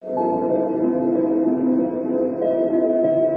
よし。